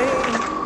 away.